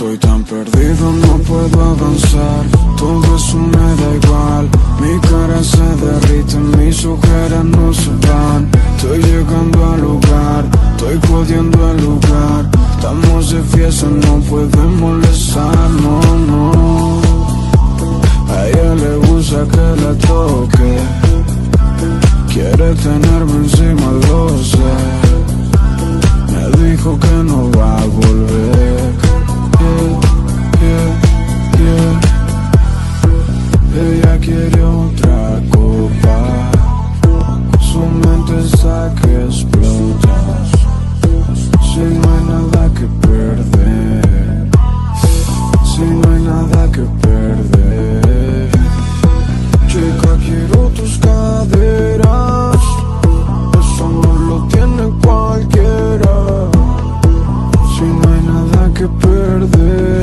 Estoy tan perdido, no puedo avanzar. Todo eso me da igual. Mi cara se derrite, mis ojeras no se van. Estoy llegando al lugar, estoy jodiendo el lugar. Estamos de fiesta, no podemos molestar, no, no. A ella le gusta que la toque. Quiere tenerme encima, lo sé. Me dijo que no va a volver. Quiere otra copa. Su mente está que explota. Si no hay nada que perder. Si no hay nada que perder. Chica, quiero tus caderas. Eso no lo tiene cualquiera. Si no hay nada que perder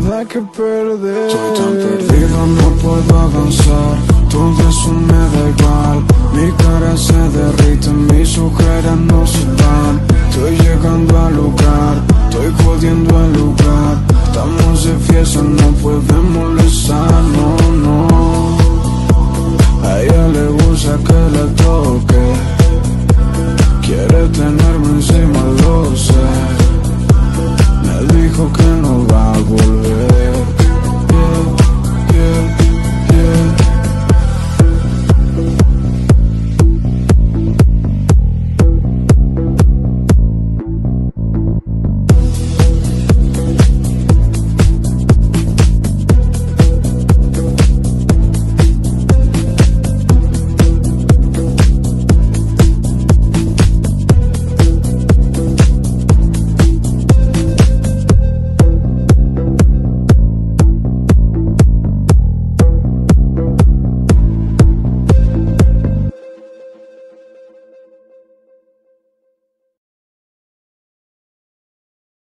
nada que perder. Soy tan perdido, no puedo avanzar. Todo eso me da igual Mi cara se derrite, mis ojeras no se van Estoy llegando al lugar, estoy jodiendo el lugar. Estamos de fiesta, no pueden molestar, no, no. A ella le